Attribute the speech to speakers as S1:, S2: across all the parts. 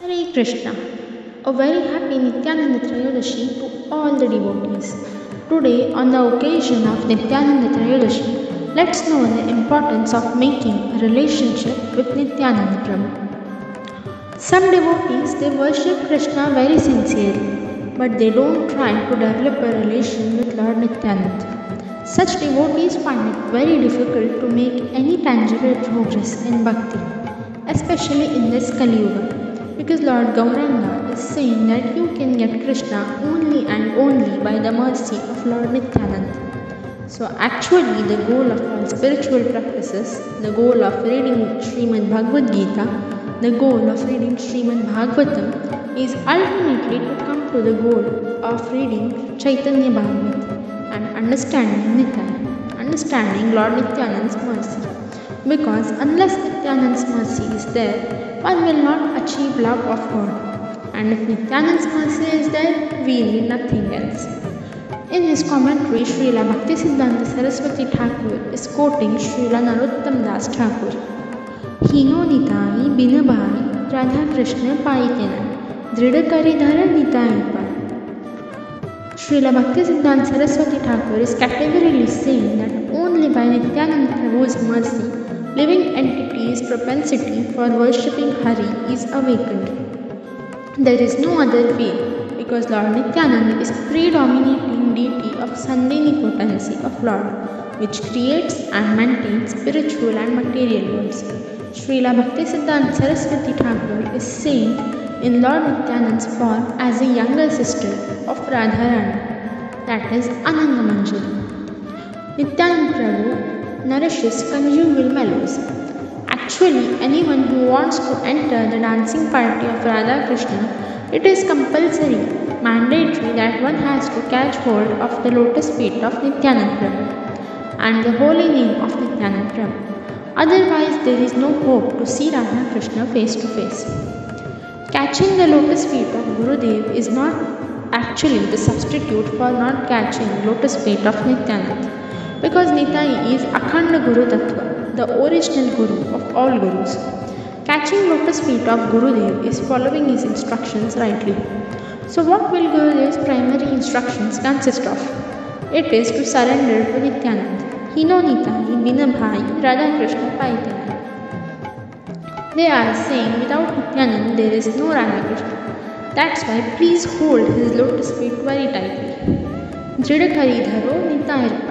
S1: Hare Krishna. A very happy Nityananda Trayodasi to all the devotees. Today, on the occasion of Nityananda Trayodasi, let's know the importance of making a relationship with Nityananda Prabhu. Some devotees they worship Krishna very sincerely, but they don't try to develop a relation with Lord Nityananda. Such devotees find it very difficult to make any tangible progress in bhakti, especially in this Kali Yuga because Lord Gauranga is saying that you can get Krishna only and only by the mercy of Lord Nityananda. So, actually, the goal of all spiritual practices, the goal of reading Srimad Bhagavad Gita, the goal of reading Srimad Bhagavatam is ultimately to come to the goal of reading Chaitanya Bhagavat and understanding Nityananda, understanding Lord Nityananda's mercy. Because unless Nityananda's mercy is there, one will not achieve love of God. And if Nityananda's mercy is there, we need nothing else. In his commentary, Srila Bhaktisiddhanta Saraswati Thakur is quoting Srila Narottam Das Thakur. हीनो Nitai बिन भाई राधा कृष्ण पाई तेना दृढ़ करी धर निताई पाई Srila Bhaktisiddhanta Saraswati Thakur is categorically saying that only by Nityananda Prabhu's mercy living entity's propensity for worshipping Hari is awakened. There is no other way because Lord Nityananda is predominating deity of Sandhini potency of Lord, which creates and maintains spiritual and material worlds. Srila Bhaktisiddhanta Saraswati Thakur is saying in Lord Nityananda's form as a younger sister of Radharani, that is Ananga Manjari. Nityananda Prabhu nourishes conjugal mellows. Actually, anyone who wants to enter the dancing party of Radha Krishna, it is compulsory, mandatory that one has to catch hold of the lotus feet of Nityananda Prabhu and the holy name of Nityananda Prabhu. Otherwise, there is no hope to see Radha Krishna face to face. Catching the lotus feet of Gurudev is not actually the substitute for not catching lotus feet of Nityananda because Nitai is Akhanda Guru Tattva, the original Guru of all Gurus. Catching lotus feet of Gurudev is following his instructions rightly. So, what will Gurudev's primary instructions consist of? It is to surrender to Nityananda. Hino Nitai, Bina Bhai, Radha Krishna Paitana. They are saying without Nityananda there is no Radha Krishna. That's why please hold his lotus feet very tightly. Dridakari Dharo Nitayarpa.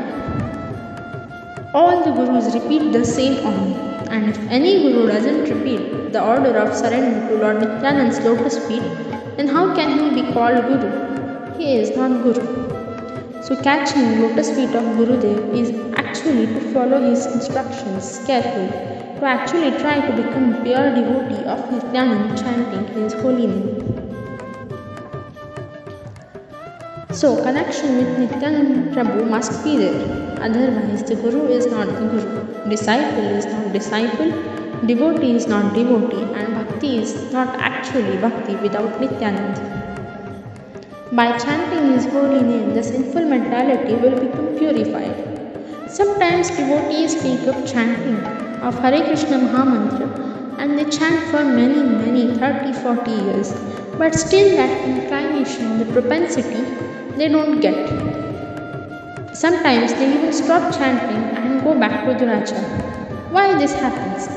S1: All the Gurus repeat the same only. And if any Guru doesn't repeat the order of surrender to Lord Nityananda's lotus feet, then how can he be called Guru? He is not Guru. So catching lotus feet of Gurudev is actually to follow his instructions carefully, to actually try to become pure devotee of Nityananda chanting his holy name. So connection with Nityananda Prabhu must be there. Otherwise the Guru is not the Guru, disciple is not disciple, devotee is not devotee and bhakti is not actually bhakti without Nityananda. By chanting his holy name, the sinful mentality will become purified. Sometimes devotees take up chanting of Hare Krishna Mahamantra and they chant for many, many 30 40 years, but still that inclination, the propensity, they don't get. Sometimes they even stop chanting and go back to Durachara. Why this happens?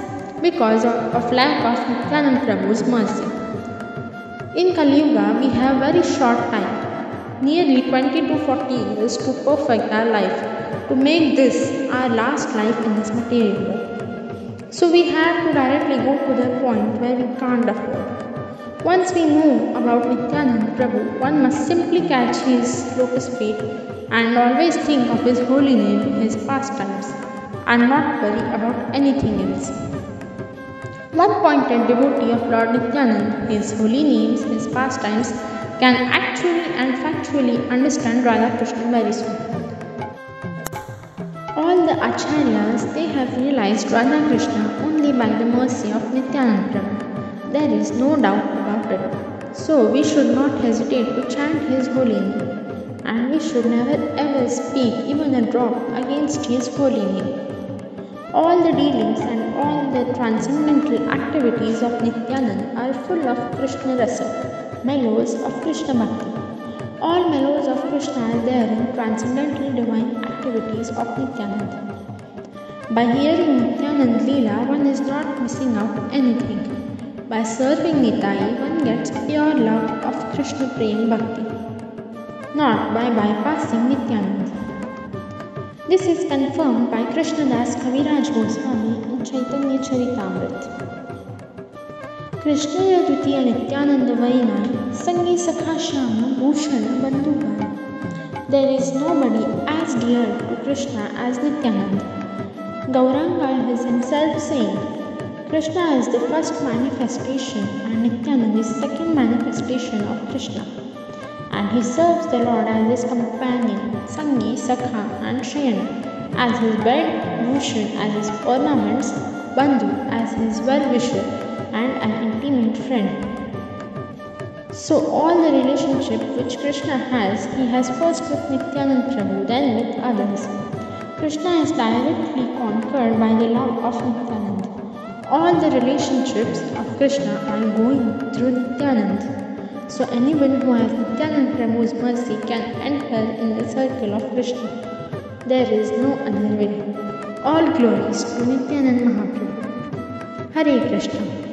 S1: Because of, lack of Nityananda Prabhu's mercy. In Kali Yuga, we have very short time, nearly 20 to 40 years to perfect our life, to make this our last life in this material world. So we have to directly go to the point where we can't afford. Once we know about Nityananda Prabhu, one must simply catch his lotus feet and always think of his holy name his pastimes and not worry about anything else. One pointed devotee of Lord Nityananda, his holy names, his pastimes, can actually and factually understand Radha Krishna very soon. All the acharyas they have realized Radha Krishna only by the mercy of Nityananda Prabhu. There is no doubt about So we should not hesitate to chant his holy name, and we should never ever speak even a drop against his holy name. All the dealings and all the transcendental activities of Nityanand are full of Krishna rasa, mellows of Krishna Bhakti. All mellows of Krishna are there in transcendental divine activities of Nityanand. By hearing Nityanand Leela, one is not missing out anything. By serving Nitai, one gets pure love of Krishna Prem Bhakti, not by bypassing Nityanand. This is confirmed by Krishnadas Kaviraj Goswami in Chaitanya Charitamrita. Krishnaiah द्वितीय नित्यानंद वैनाय संगी सखा श्याम भूषण बंधुगण There is nobody as dear to Krishna as Nityanand. Gauranga is himself saying, Krishna is the first manifestation and Nityanand is second manifestation of Krishna and he serves the Lord as his companion, Sangi, Sakha, and Shayana, as his bed, Bhushan as his ornaments, Bandhu as his well wisher, and an intimate friend. So, all the relationship which Krishna has, he has first with Nityanand Prabhu, then with others. Krishna is directly conquered by the love of Nityanand. All the relationships of Krishna are going through Nityanand. So anyone who has Nityanand Prabhu's mercy can enter in the circle of Krishna. There is no other way. All glories to Nityanand Mahaprabhu. Hare Krishna.